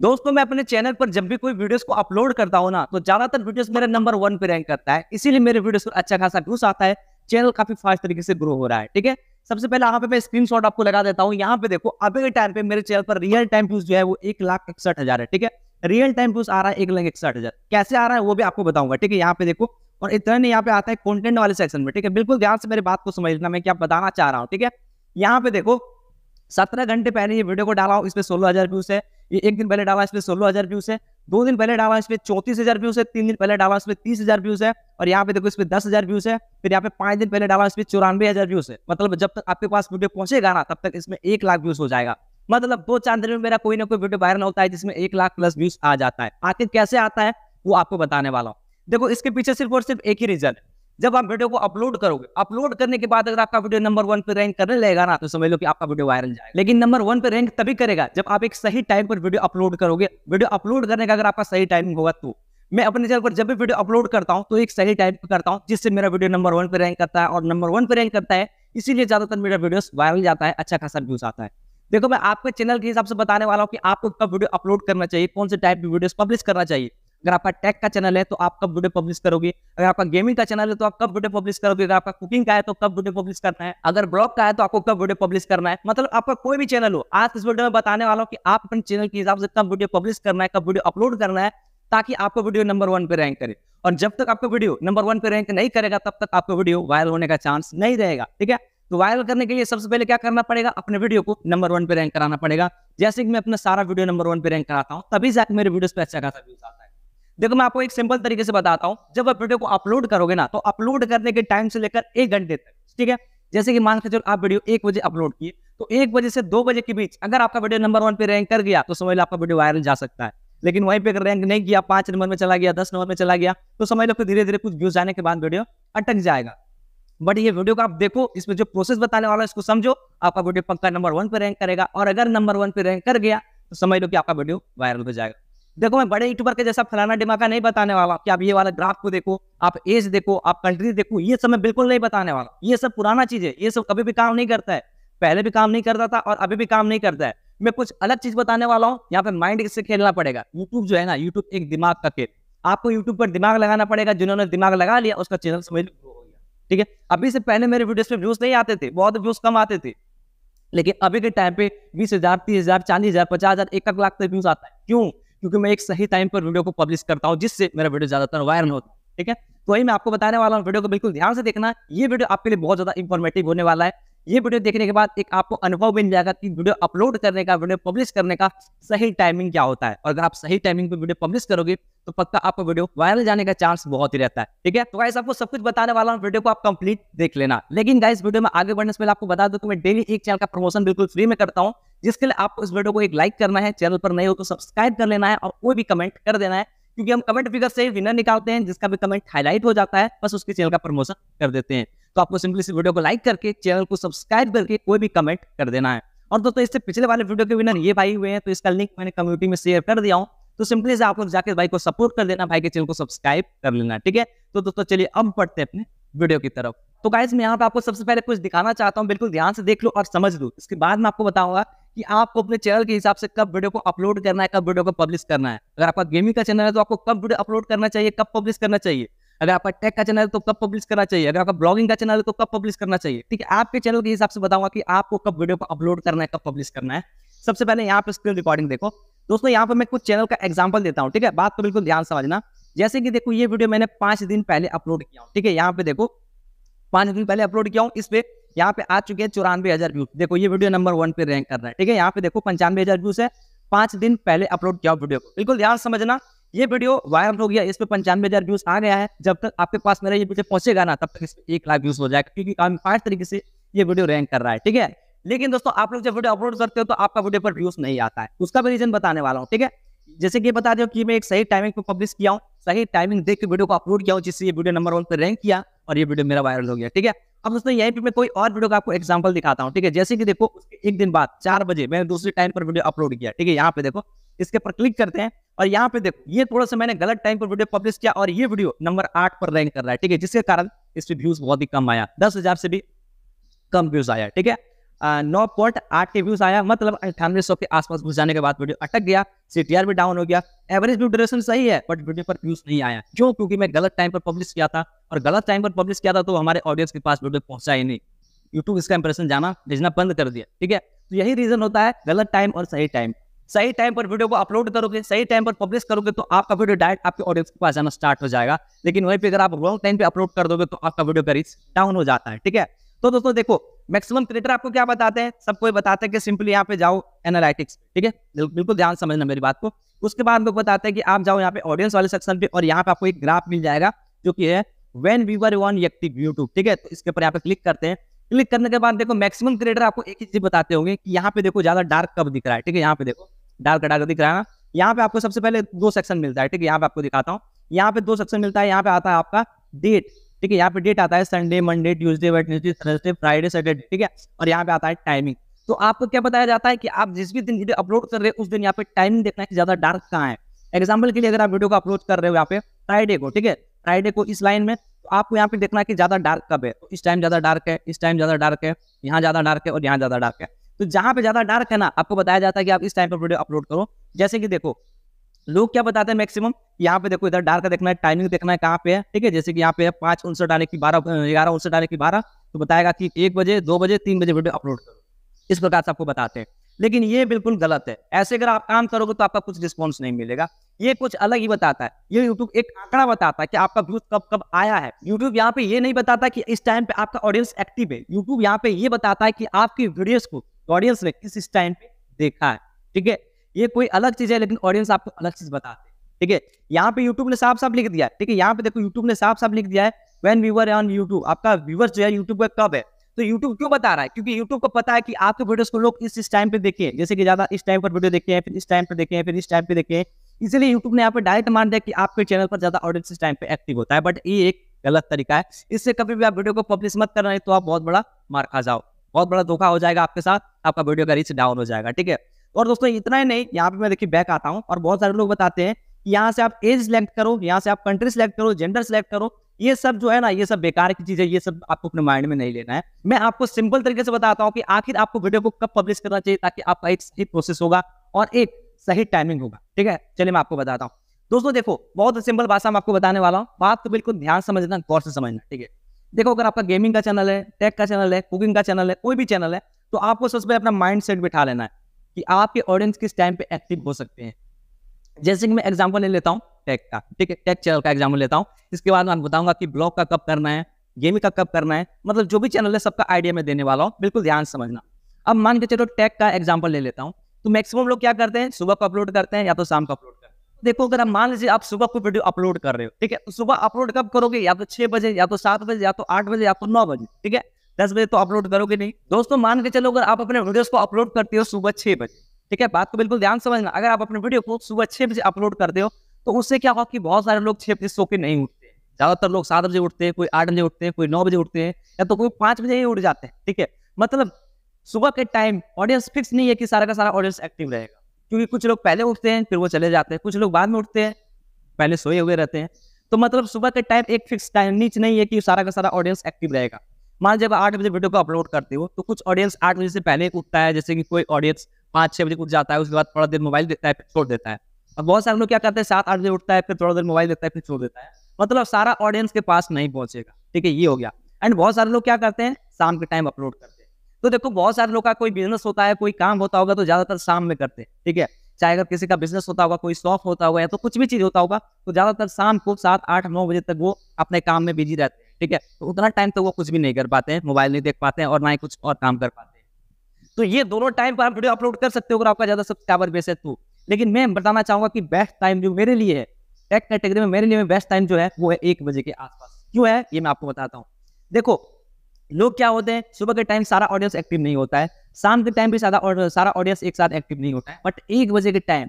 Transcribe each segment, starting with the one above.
दोस्तों, मैं अपने चैनल पर जब भी कोई वीडियोस को अपलोड करता हूँ ना तो ज़्यादातर वीडियोस मेरे नंबर वन पे रैंक करता है। इसीलिए मेरे वीडियोस पर अच्छा खासा व्यूज़ आता है। चैनल काफ़ी फास्ट तरीके से ग्रो हो रहा है, ठीक है? सबसे पहले यहाँ पे मैं स्क्रीन आपको लगा देता हूँ। यहाँ पे देखो, अभी के टाइम पे मेरे चैनल पर रियल टाइम व्यूज़ जो है वो एक लाख हज़ार है, ठीक है? रियल टाइम व्यूज़ आ रहा है एक लाख हज़ार। कैसे आ रहा है वो भी आपको बताऊँगा, ठीक है? यहाँ पे देखो, और इतना नहीं, यहाँ पे आता है कंटेंट वाले सेक्शन में, ठीक है? बिल्कुल ध्यान से मेरी बात को समझना, मैं क्या बताना चाह रहा हूँ, ठीक है? यहाँ पे देखो, सत्रह घंटे पहले ये वीडियो को डाला हूँ इसमें सोलह हज़ार व्यूज़ है। ये एक दिन पहले डाला इसमें सोलह हज़ार व्यूज़ है, दो दिन पहले डाला इसमें चौतीस हज़ार व्यूज़ है, तीन दिन पहले डाला इसमें तीस हज़ार व्यूज़ है, और यहाँ पे देखो इसमें दस हज़ार व्यूज़ है, फिर यहाँ पे पाँच दिन पहले डाला इसमें चौरानवे हज़ार व्यूज़ है। मतलब जब तक आपके पास वीडियो पहुंचेगा ना, तब तक इसमें एक लाख व्यूज़ हो जाएगा। मतलब दो चार दिन में मेरा कोई ना कोई वीडियो वायरल होता है, जिसमें एक लाख प्लस व्यूज़ आ जाता है। आखिर कैसे आता है, वो आपको बताने वाला हूँ। देखो, इसके पीछे सिर्फ़ और सिर्फ़ एक ही रीजन है जब आप वीडियो को अपलोड करोगे, अपलोड करने के बाद अगर आपका वीडियो नंबर वन पे रैंक करने लगेगा ना तो समझ लो कि आपका वीडियो वायरल जाएगा। लेकिन नंबर वन पे रैंक तभी करेगा जब आप एक सही टाइम पर वीडियो अपलोड करोगे। वीडियो अपलोड करने का अगर आपका सही टाइमिंग होगा तो। मैं अपने चैनल पर जब भी वीडियो अपलोड करता हूँ तो एक सही टाइम पर करता हूँ, जिससे मेरा वीडियो नंबर वन पे रैंक करता है और नंबर वन पे रैंक करता है, इसीलिए ज़्यादातर मेरा वीडियो वायरल जाता है अच्छा खासा व्यूज़ आता है। देखो, मैं आपके चैनल के हिसाब से बताने वाला हूँ कि आपको कब वीडियो अपलोड करना चाहिए, कौन से टाइप की वीडियो पब्लिश करना चाहिए। अगर आपका टेक का चैनल है तो आप कब वीडियो पब्लिश करोगे? अगर आपका गेमिंग का चैनल है तो आप कब वीडियो पब्लिश करोगे? अगर आपका कुकिंग का है तो कब वीडियो पब्लिश करना है? अगर ब्लॉग का है तो आपको कब वीडियो पब्लिश करना है? मतलब आपका कोई भी चैनल हो, आज इस वीडियो में बताने वाला हूँ कि आप अपने चैनल के हिसाब से कब वीडियो पब्लिश करना है, कब वीडियो अपलोड करना है, ताकि आपका वीडियो नंबर वन पे रैंक करे। और जब तक आपका वीडियो नंबर वन पे रैंक नहीं करेगा, तब तक आपका वीडियो वायरल होने का चांस नहीं रहेगा, ठीक है? तो वायरल करने के लिए सबसे पहले क्या करना पड़ेगा? अपने वीडियो को नंबर वन पे रैंक कराना पड़ेगा। जैसे कि मैं अपना सारा वीडियो नंबर वन पे रैंक कराता हूँ, तभी जाकर मेरे वीडियो पे अच्छा खासा व्यूज़ आता है। देखो, मैं आपको एक सिंपल तरीके से बताता हूँ। जब आप वीडियो को अपलोड करोगे ना तो अपलोड करने के टाइम से लेकर एक घंटे तक, ठीक है? जैसे कि मान के चलो, आप वीडियो एक बजे अपलोड किए तो एक बजे से दो बजे के बीच, अगर आपका वीडियो नंबर वन पे रैंक कर गया तो समझ लो आपका वीडियो वायरल जा सकता है। लेकिन वहीं पे अगर रैंक नहीं किया, पाँच नंबर में चला गया, दस नंबर में चला गया तो समझ लो फिर धीरे धीरे कुछ व्यूज़ आने के बाद वीडियो अटक जाएगा। बट ये वीडियो को आप देखो, इसमें जो प्रोसेस बताने वाला है, इसको समझो, आपका वीडियो पक्का नंबर वन पे रैंक करेगा, और अगर नंबर वन पे रैंक कर गया तो समझ लो कि आपका वीडियो वायरल हो जाएगा। देखो, मैं बड़े यूट्यूबर के जैसा फलाना डिमाका नहीं बताने वाला कि आप ये वाला ग्राफ को देखो, आप एज देखो, आप कंट्री देखो, ये सब मैं बिल्कुल नहीं बताने वाला। ये सब पुराना चीज़ है, ये सब कभी भी काम नहीं करता है। पहले भी काम नहीं करता था और अभी भी काम नहीं करता है। मैं कुछ अलग चीज़ बताने वाला हूँ, यहाँ पे माइंड से खेलना पड़ेगा। यूट्यूब जो है ना यूट्यूब एक दिमाग का खेल। आपको यूट्यूब पर दिमाग लगाना पड़ेगा, जिन्होंने दिमाग लगा लिया, उसका चैनल समझ लो। ठीक है? अभी से पहले मेरे वीडियोस पे व्यूज़ नहीं आते थे, बहुत व्यूज़ कम आते थे। लेकिन अभी के टाइम पे बीस हज़ार, तीस हज़ार, चालीस हज़ार, पचास हज़ार, एक लाख तक व्यूज़ आता है। क्यों? क्योंकि मैं एक सही टाइम पर वीडियो को पब्लिश करता हूँ, जिससे मेरा वीडियो ज़्यादातर वायरल होता है, ठीक है? तो वही मैं आपको बताने वाला हूँ वीडियो को बिल्कुल ध्यान से देखना। ये वीडियो आपके लिए बहुत ज़्यादा इंफॉर्मेटिव होने वाला है। ये वीडियो देखने के बाद एक आपको अनुभव मिल जाएगा कि वीडियो अपलोड करने का, वीडियो पब्लिश करने का सही टाइमिंग क्या होता है। और अगर आप सही टाइमिंग पे वीडियो पब्लिश करोगे तो पक्का आपका वीडियो वायरल जाने का चांस बहुत ही रहता है। ठीक है? तो गाइस आपको सब कुछ बताने वाला हूँ, वीडियो को आप कंप्लीट देख लेना। लेकिन गाइस वीडियो में आगे बढ़ने से पहले आपको बता दो कि मैं डेली एक चैनल का प्रमोशन बिल्कुल फ्री में करता हूँ, जिसके लिए आपको इस वीडियो को एक लाइक करना है चैनल पर नए हो तो सब्सक्राइब कर लेना है और कोई भी कमेंट कर देना है, क्योंकि हम कमेंट फिगर से विनर निकालते हैं, जिसका भी कमेंट हाईलाइट हो जाता है, बस उसके चैनल का प्रमोशन कर देते हैं। तो आपको सिंपली इस वीडियो को लाइक करके चैनल को सब्सक्राइब करके कोई भी कमेंट कर देना है। और दोस्तों, इससे पिछले वाले वीडियो के विनर ये भाई हुए हैं तो इसका लिंक मैंने कम्युनिटी में शेयर कर दिया हूँ। तो सिंपली से आप लोग जाकर भाई को सपोर्ट कर देना, भाई के चैनल को सब्सक्राइब कर लेना, ठीक है? तो दोस्तों, चलिए अब पढ़ते हैं अपने वीडियो की तरफ़। तो गाइज़ मैं यहाँ पे आपको सबसे पहले कुछ दिखाना चाहता हूँ, बिल्कुल ध्यान से देख लो और समझ लो। इसके बाद मैं आपको बताऊँगा कि आपको अपने चैनल के हिसाब से कब वीडियो को अपलोड करना है, कब वीडियो को पब्लिश करना है। अगर आपका गेमिंग का चैनल है तो आपको कब वीडियो अपलोड करना चाहिए, कब पब्लिश करना चाहिए? अगर आपका टेक का चैनल है तो कब पब्लिश करना चाहिए? अगर आपका ब्लॉगिंग का चैनल है तो कब पब्लिश करना चाहिए? ठीक है, आपके चैनल के हिसाब से बताऊँगा कि आपको कब वीडियो को अपलोड करना है, कब पब्लिश करना है। सबसे पहले यहाँ पे स्क्रीन रिकॉर्डिंग देखो। दोस्तों, यहाँ पर मैं कुछ चैनल का एग्ज़ाम्पल देता हूँ, ठीक है? बात को बिल्कुल ध्यान समझना। जैसे कि देखो, ये वीडियो मैंने पाँच दिन पहले अपलोड किया हूँ, ठीक है? यहाँ पे देखो, पाँच दिन पहले अपलोड किया हूँ, इस पे यहाँ पे आ चुके हैं चौरानवे हज़ार व्यूज़ देखो, ये वीडियो नंबर वन पे रैंक कर रहा है, ठीक है? यहाँ पे देखो, पंचानवे हज़ार व्यूज़ है, पाँच दिन पहले अपलोड किया वीडियो को। बिल्कुल ध्यान समझना ये वीडियो वायरल हो गया, इस पे पंचानवे हज़ार व्यूज़ आ गया है। जब तक आपके पास मेरा ये वीडियो पहुंचेगा ना, तब तक इस एक लाख व्यूज़ हो जाएगा, क्योंकि फास्ट तरीके से ये वीडियो रैंक कर रहा है, ठीक है? लेकिन दोस्तों, आप लोग जब वीडियो अपलोड करते हो तो आपका वीडियो पर व्यूज़ नहीं आता है। उसका भी रीजन बताने वाला हूँ, ठीक है? जैसे कि बता दो कि मैं एक सही टाइमिंग पे पब्लिश किया हूँ, सही टाइमिंग देख के वीडियो को अपलोड किया हूँ, जिससे ये वीडियो नंबर वन पर रैंक किया और ये वीडियो मेरा वायरल हो गया, ठीक है? अब दोस्तों, यहीं पे मैं कोई और वीडियो का आपको एग्जांपल दिखाता हूँ, ठीक है? जैसे कि देखो एक दिन बाद, चार बजे, मैंने दूसरे टाइम पर वीडियो अपलोड किया, ठीक है? यहाँ पे देखो, इसके पर क्लिक करते हैं और यहाँ पे देखो, ये थोड़ा सा मैंने गलत टाइम पर वीडियो पब्लिश किया और ये वीडियो नंबर आठ पर रैंक कर रहा है, ठीक है? जिसके कारण इस व्यूज़ बहुत ही कम आया। दस हज़ार से भी कम व्यूज़ आया, ठीक है? नौ पॉइंट आठ के व्यूज़ आया मतलब अठानवे सौ के आसपास घुस जाने के बाद वीडियो अटक गया सीटीआर भी डाउन हो गया। एवरेज व्यू ड्यूरेशन सही है बट वीडियो पर व्यूज़ नहीं आया। क्यों? क्योंकि मैं गलत टाइम पर पब्लिश किया था और गलत टाइम पर पब्लिश किया था तो हमारे ऑडियंस के पास वीडियो पहुँचा ही नहीं। यूट्यूब इसका इंप्रेशन जाना भेजना बंद कर दिया, ठीक है? तो यही रीजन होता है, गलत टाइम और सही टाइम सही टाइम पर वीडियो को अपलोड करोगे, सही टाइम पर पब्लिश करोगे तो आपका वीडियो डायरेक्ट आपके ऑडियंस के पास जाना स्टार्ट हो जाएगा। लेकिन वहीं पे अगर आप रॉन्ग टाइम पे अपलोड कर दोगे तो आपका वीडियो का रीच डाउन हो जाता है, ठीक है? तो दोस्तों देखो मैक्सिमम क्रिएटर आपको क्या बताते हैं? सबको बताते हैं कि सिंपली यहाँ पे जाओ एनालिटिक्स ठीक है? बिल्कुल ध्यान समझना मेरी बात को। उसके बाद लोग बताते हैं कि आप जाओ यहाँ पे ऑडियंस वाले सेक्शन पे और यहाँ पे आपको एक ग्राफ मिल जाएगा, जो कि है when viewer on active YouTube ठीक है? तो इसके ऊपर यहाँ पे क्लिक करते हैं। क्लिक करने के बाद देखो मैक्सिमम क्रिएटर आपको एक ही चीज़ बताते होंगे कि यहाँ पे देखो ज़्यादा डार्क कब दिख रहा है, ठीक है? यहाँ पे देखो। डार्क डार्क दिख रहा है यहाँ पे आपको सबसे पहले दो सेक्शन मिलता है, ठीक है? यहाँ पे आपको दिखाता हूँ। यहाँ पे दो सेक्शन मिलता है, यहाँ पे आता है आपका डेट ठीक है? यहाँ पे डेट आता है Sunday Monday Tuesday Wednesday Thursday Friday Saturday ठीक है? और यहाँ पे आता है टाइमिंग तो आपको क्या बताया जाता है कि आप जिस भी दिन वीडियो अपलोड कर रहे हैं, उस दिन यहाँ पे टाइमिंग देखना है कि ज़्यादा डार्क कहाँ है। एग्ज़ाम्पल के लिए अगर आप वीडियो को अपलोड कर रहे हो यहाँ पे फ्राइडे को, ठीक है? फ्राइडे को इस लाइन में तो आपको यहाँ पे देखना है कि ज़्यादा डार्क कब है। तो इस टाइम ज़्यादा डार्क है, इस टाइम ज़्यादा डार्क है, यहाँ ज़्यादा डार्क है और यहाँ ज़्यादा डार्क है। तो जहाँ पे ज़्यादा डार्क है ना, आपको बताया जाता है कि आप इस टाइम पर वीडियो अपलोड करो। जैसे कि देखो, लोग क्या बताते हैं मैक्सिमम यहाँ पे देखो, इधर डार्क देखना है टाइमिंग देखना है, कहाँ पे है, ठीक है? जैसे कि यहाँ पे है पाँच उनसठ आने की बारह ग्यारह उनसठ आने की बारह तो बताएगा कि एक बजे, दो बजे, तीन बजे वीडियो अपलोड करो। इस प्रकार से आपको बताते हैं। लेकिन ये बिल्कुल गलत है। ऐसे अगर आप काम करोगे तो आपका कुछ रिस्पॉन्स नहीं मिलेगा। ये कुछ अलग ही बताता है। ये यूट्यूब एक आंकड़ा बताता है कि आपका व्यूज़ कब कब आया है। यूट्यूब यहाँ पे ये नहीं बताता कि इस टाइम पे आपका ऑडियंस एक्टिव है। यूट्यूब यहाँ पे ये बताता है कि आपकी वीडियोस को ऑडियंस ने किस टाइम पे देखा है, ठीक है? ये कोई अलग चीज़ है, लेकिन ऑडियंस आपको अलग चीज़ बताते हैं, ठीक है? यहाँ पे यूट्यूब ने साफ़ साफ़ लिख दिया ठीक है? यहाँ पे देखो यूट्यूब ने साफ़ साफ़ लिख दिया है वेन व्यूवर ऑन यूट्यूब आपका व्यूवर जो है यूट्यूब का कब है? तो यूट्यूब क्यों बता रहा है? क्योंकि यूट्यूब को पता है कि आपके वीडियोस को लोग इस इस टाइम पे देखें, जैसे कि ज़्यादा इस टाइम पर वीडियो देखे हैं फिर इस टाइम पर देखे, फिर इस टाइम पे देखे, इसलिए यूट्यूब ने यहाँ पे डायरेक्ट मान दिया कि आपके चैनल पर ज़्यादा ऑडियंस इस टाइम पे एक्टिव होता है बट ये एक गलत तरीका है, इससे कभी भी आप वीडियो को पब्लिश मत करना है तो आप बहुत बड़ा मार खा जाओ। बहुत बड़ा धोखा हो जाएगा आपके साथ, आपका वीडियो का रीच डाउन हो जाएगा, ठीक है? और दोस्तों, इतना ही नहीं, यहाँ पे मैं देखिए बैक आता हूँ और बहुत सारे लोग बताते हैं कि यहाँ से आप एज सिलेक्ट करो, यहाँ से आप कंट्री सिलेक्ट करो जेंडर सिलेक्ट करो, ये सब जो है ना, ये सब बेकार की चीज़ है, ये सब आपको अपने माइंड में नहीं लेना है। मैं आपको सिंपल तरीके से बताता हूँ कि आखिर आपको वीडियो को कब पब्लिश करना चाहिए ताकि आपका एक सही प्रोसेस होगा और एक सही टाइमिंग होगा, ठीक है? चलिए मैं आपको बताता हूँ। दोस्तों, देखो, बहुत सिंपल भाषा में आपको बताने वाला हूँ। बात तो बिल्कुल ध्यान समझना, गौर से समझना, ठीक है? देखो, अगर आपका गेमिंग का चैनल है टेक का चैनल है कुकिंग का चैनल है, कोई भी चैनल है तो आपको सबसे पहले अपना माइंड सेट बिठा लेना है कि आपके ऑडियंस किस टाइम पे एक्टिव हो सकते हैं। जैसे कि मैं एग्ज़ाम्पल ले लेता हूँ टेक का, ठीक है? टेक चैनल का एग्ज़ाम्पल लेता हूँ। इसके बाद मैं बताऊँगा कि ब्लॉग का कब करना है गेमिंग का कब करना है मतलब जो भी चैनल है, सबका आइडिया मैं देने वाला हूँ, बिल्कुल ध्यान समझना। अब मान के चलो टेक का एग्ज़ाम्पल ले लेता हूँ। तो मैक्सिमम लोग क्या करते हैं? सुबह को अपलोड करते हैं या तो शाम को अपलोड करते हैं। देखो, अगर मान लीजिए आप सुबह को वीडियो अपलोड कर रहे हो, ठीक है? तो सुबह अपलोड कब करोगे? या तो छह बजे, या तो सात बजे, या तो आठ बजे, या तो नौ बजे, ठीक है? दस बजे तो अपलोड करोगे नहीं। दोस्तों, मान के चलो, अगर आप अपने वीडियोस को अपलोड करते हो सुबह छह बजे, ठीक है? बात को बिल्कुल ध्यान समझना। अगर आप अपने वीडियो को सुबह छह बजे अपलोड करते हो तो उससे क्या होगा कि बहुत सारे लोग छह बजे सो के नहीं उठते। ज़्यादातर लोग सात बजे उठते हैं, कोई आठ बजे उठते हैं, कोई नौ बजे उठते हैं, या तो कोई पाँच बजे ही उठ जाते हैं, ठीक है? मतलब सुबह के टाइम ऑडियंस फिक्स नहीं है कि सारा का सारा ऑडियंस एक्टिव रहेगा। क्योंकि कुछ लोग पहले उठते हैं, फिर वो चले जाते हैं। कुछ लोग बाद में उठते हैं, पहले सोए हुए रहते हैं। तो मतलब सुबह के टाइम एक फिक्स टाइम नीच नहीं है कि सारा का सारा ऑडियंस एक्टिव रहेगा। मान जब आठ बजे वीडियो को अपलोड करते हो तो कुछ ऑडियंस आठ बजे से पहले उठता है, जैसे कि कोई ऑडियंस पाँच छह बजे उठ जाता है, उसके बाद थोड़ा देर मोबाइल देता है, फिर छोड़ देता है। और बहुत सारे लोग क्या करते हैं, सात आठ बजे उठता है, फिर थोड़ा देर मोबाइल देता है, फिर छोड़ देता है। मतलब सारा ऑडियंस के पास नहीं पहुंचेगा। ठीक है, ये हो गया। एंड बहुत सारे लोग क्या करते हैं, शाम के टाइम अपलोड करते हैं। तो देखो, बहुत सारे लोग का कोई बिज़नेस होता है, कोई काम होता होगा तो ज़्यादातर शाम में करते हैं, ठीक है? चाहे अगर किसी का बिज़नेस होता होगा, कोई शॉप होता होगा, या तो कुछ भी चीज़ होता होगा तो ज़्यादातर शाम को सात, आठ, नौ बजे तक वो अपने काम में बिज़ी रहते हैं, ठीक है? तो उतना टाइम तक वो कुछ भी नहीं कर पाते हैं मोबाइल नहीं देख पाते हैं और ना ही कुछ और काम कर पाते हैं। तो ये दोनों टाइम पर आप वीडियो अपलोड कर सकते हो, अगर आपका ज़्यादा सब्सक्राइबर बेस है तो। लेकिन मैं बताना चाहूँगा कि बेस्ट टाइम जो मेरे लिए है टेक कैटेगरी में मेरे लिए बेस्ट टाइम जो है, वो है एक बजे के आसपास। क्यों है? ये मैं आपको बताता हूँ। देखो लोग क्या होते हैं? सुबह के टाइम सारा ऑडियंस एक्टिव नहीं होता है। शाम के टाइम भी सारा सारा ऑडियंस एक साथ एक्टिव नहीं होता है। बट एक बजे के टाइम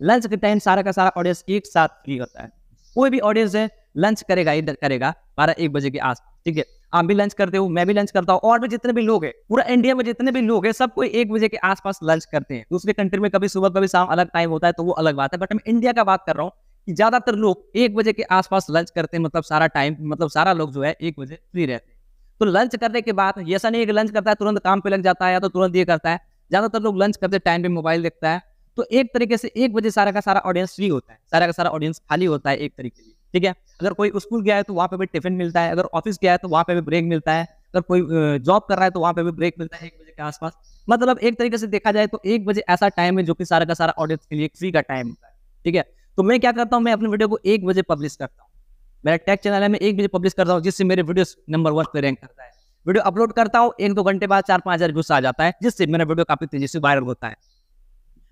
लंच के टाइम सारा का सारा ऑडियंस एक साथ फ्री होता है। कोई भी ऑडियंस है लंच करेगा, इधर करेगा, बारह एक बजे के आस, ठीक है? आप भी लंच करते हो, मैं भी लंच करता हूँ, और भी जितने भी लोग हैं, पूरा इंडिया में जितने भी लोग हैं, सब कोई एक बजे के आसपास लंच करते हैं। दूसरे कंट्री में कभी सुबह, कभी शाम अलग टाइम होता है तो वो अलग बात है। बट मैं इंडिया का बात कर रहा हूँ कि ज़्यादातर लोग एक बजे के आसपास लंच करते हैं मतलब सारा टाइम मतलब सारा लोग जो है, एक बजे फ्री रहते हैं। तो लंच करने के बाद ऐसा नहीं है कि लंच करता है, तुरंत काम पे लग जाता है या तो तुरंत ये करता है। ज़्यादातर लोग लंच करते टाइम पे मोबाइल देखता है। तो एक तरीके से, एक बजे सारा का सारा ऑडियंस फ्री होता है। सारा का सारा ऑडियंस खाली होता है एक तरीके से, ठीक है? अगर कोई स्कूल गया है तो वहाँ पे भी टिफ़िन मिलता है। अगर ऑफ़िस गया है तो वहाँ पे भी ब्रेक मिलता है। अगर कोई जॉब कर रहा है तो वहाँ पे भी ब्रेक मिलता है एक बजे के आसपास। मतलब एक तरीके से देखा जाए तो एक बजे ऐसा टाइम है जो कि सारा का सारा ऑडियंस के लिए फ्री का टाइम होता है, ठीक है? तो मैं क्या करता हूँ, मैं अपने वीडियो को एक बजे पब्लिश करता हूँ। मेरा टैग चैनल है, मैं एक बजे पब्लिश करता हूँ, जिससे मेरे वीडियो नंबर वन पे रैंक करता है। वीडियो अपलोड करता हूँ, एक दो घंटे बाद चार पाँच हज़ार व्यूज़ आ जाता है, जिससे मेरा वीडियो काफ़ी तेज़ी से वायरल होता है।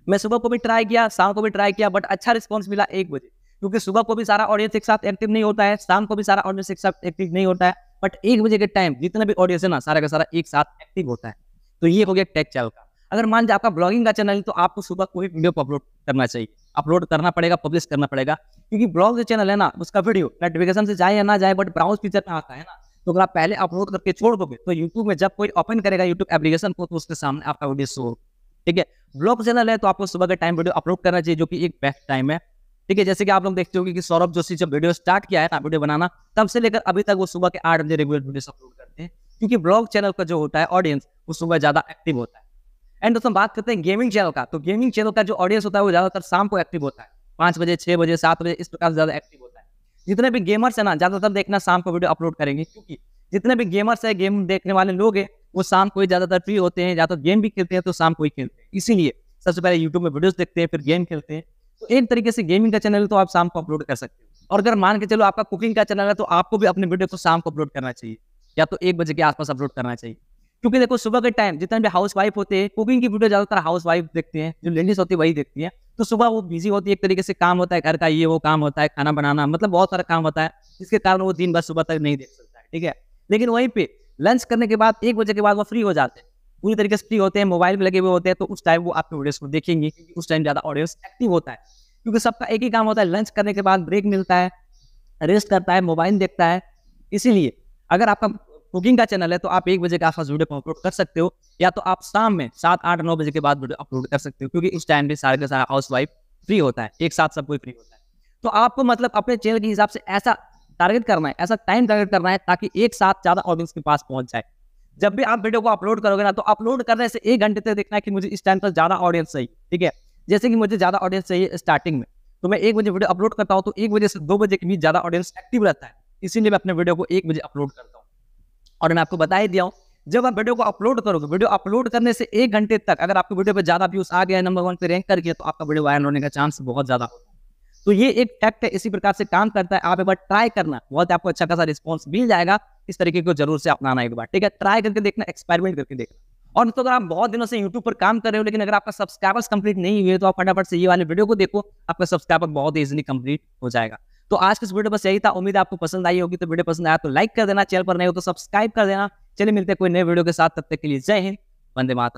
मैं सुबह को भी ट्राई किया, शाम को भी ट्राई किया बट अच्छा रिस्पॉन्स मिला एक बजे। क्योंकि सुबह को भी सारा ऑडियंस एक साथ एक्टिव नहीं होता है, शाम को भी सारा ऑडियंस एक साथ एक्टिव नहीं होता है बट एक बजे के टाइम जितना भी ऑडियंस है ना, सारा का सारा एक साथ एक्टिव होता है। तो ये हो गया टेक चैनल का। अगर मान जाए आपका ब्लॉगिंग का चैनल तो आपको सुबह कोई वीडियो अपलोड करना चाहिए। अपलोड करना पड़ेगा पब्लिश करना पड़ेगा। क्योंकि ब्लॉग जो चैनल है ना, उसका वीडियो नोटिफिकेशन से जाए या ना जाए बट ब्राउज फीचर में आता है ना तो अगर आप पहले अपलोड करके छोड़ दोगे तो यूट्यूब में जब कोई ओपन करेगा यूट्यूब एप्लीकेशन को तो उसके सामने आपका वीडियो शो ठीक है? ब्लॉग चैनल है तो आपको सुबह के टाइम वीडियो अपलोड करना चाहिए, जो कि एक बेस्ट टाइम है। ठीक है? जैसे कि आप लोग देखते हो कि सौरभ जोशी जब वीडियो स्टार्ट किया है ना वीडियो बनाना, तब से लेकर अभी तक वो सुबह के आठ बजे रेगुलर वीडियो अपलोड करते हैं। क्योंकि ब्लॉग चैनल का जो होता है ऑडियंस वो सुबह ज़्यादा एक्टिव होता है। एंड दोस्तों बात करते हैं गेमिंग चैनल का। तो गेमिंग चैनल का जो ऑडियंस होता है, वो ज़्यादातर शाम को एक्टिव होता है। पाँच बजे, छह बजे, सात बजे, इस प्रकार से ज़्यादा एक्टिव होता है। जितने भी गेमर्स है ना, ज़्यादातर देखना शाम को वीडियो अपलोड करेंगे, क्योंकि जितने भी गेमर्स है गेम देखने वाले लोग हैं, वो शाम को ही ज़्यादातर फ्री होते हैं या तो गेम भी खेलते हैं तो शाम को ही खेलते हैं। इसीलिए सबसे पहले यूट्यूब में वीडियोस देखते हैं, फिर गेम खेलते हैं। तो एक तरीके से गेमिंग का चैनल तो आप शाम को अपलोड कर सकते हो। और अगर मान के चलो आपका कुकिंग का चैनल है तो आपको भी अपने वीडियो को शाम को अपलोड करना चाहिए, या तो एक बजे के आसपास अपलोड करना चाहिए। क्योंकि देखो, सुबह के टाइम जितने भी हाउस वाइफ होते हैं कुकिंग की वीडियो ज़्यादातर हाउस वाइफ देखते हैं, जो लेडीज़ होती है वही देखती है। तो सुबह वो बिज़ी होती है, एक तरीके से काम होता है, घर का ये वो काम होता है, खाना बनाना मतलब बहुत सारा काम होता है, जिसके कारण वो दिन भर सुबह तक नहीं देख सकता है, ठीक है? लेकिन वहीं पे लंच करने के बाद, एक बजे के बाद वो फ्री हो जाते हैं। पूरी तरीके से फ्री होते हैं मोबाइल में लगे हुए होते हैं तो उस टाइम वो आपके वीडियोस को देखेंगे, उस टाइम ज़्यादा ऑडियंस एक्टिव होता है। क्योंकि सबका एक ही काम होता है लंच करने के बाद ब्रेक मिलता है रेस्ट करता है मोबाइल देखता है। इसीलिए अगर आपका कुकिंग का चैनल है तो आप एक बजे के आसपास वीडियो अपलोड कर सकते हो, या तो आप शाम में सात, आठ, नौ बजे के बाद वीडियो अपलोड कर सकते हो, क्योंकि उस टाइम भी सारे का सारा हाउस वाइफ फ्री होता है, एक साथ सब कोई फ्री होता है। तो आपको मतलब अपने चैनल के हिसाब से ऐसा टारगेट करना है, ऐसा टाइम टारगेट करना है, ताकि एक साथ ज़्यादा ऑडियंस के पास पहुँच जाए। जब भी आप वीडियो को अपलोड करोगे ना तो अपलोड करने से एक घंटे तक देखना है कि मुझे इस टाइम पर ज़्यादा ऑडियंस चाहिए, ठीक है? जैसे कि मुझे ज़्यादा ऑडियंस चाहिए स्टार्टिंग में तो मैं एक बजे वीडियो अपलोड करता हूँ तो एक बजे से दो बजे के बीच ज़्यादा ऑडियंस एक्टिव रहता है, इसीलिए मैं अपने वीडियो को एक बजे अपलोड करता हूँ। और मैं आपको बता ही दिया हूँ, जब आप वीडियो को अपलोड करोगे, वीडियो अपलोड करने से एक घंटे तक अगर आपके वीडियो पे ज़्यादा व्यूज़ आ गया नंबर वन पे रैंक कर गया तो आपका वीडियो वायरल होने का चांस बहुत ज़्यादा। तो ये एक टैक्ट है, इसी प्रकार से काम करता है। आप एक बार ट्राई करना, बहुत आपको अच्छा खासा रिस्पॉन्स मिल जाएगा। इस तरीके को ज़रूर से अपनाना एक बार, ठीक है? ट्राई करके देखना एक्सपेरिमेंट करके देखना। और तो अगर आप बहुत दिनों से यूट्यूब पर काम कर रहे हो, लेकिन अगर आपका सब्सक्राइबर्स कंप्लीट नहीं हुए तो आप फटाफट से ये वाले वीडियो को देखो, आपका सब्सक्राइबर बहुत इजीली कंप्लीट हो जाएगा। तो आज के वीडियो बस यही था। उम्मीद आपको पसंद आई होगी। तो वीडियो पसंद आया तो लाइक कर देना, चैनल पर नहीं हो तो सब्सक्राइब कर देना। चलिए मिलते हैं कोई नए वीडियो के साथ। तब तक के लिए जय हिंद, वंदे मातरम।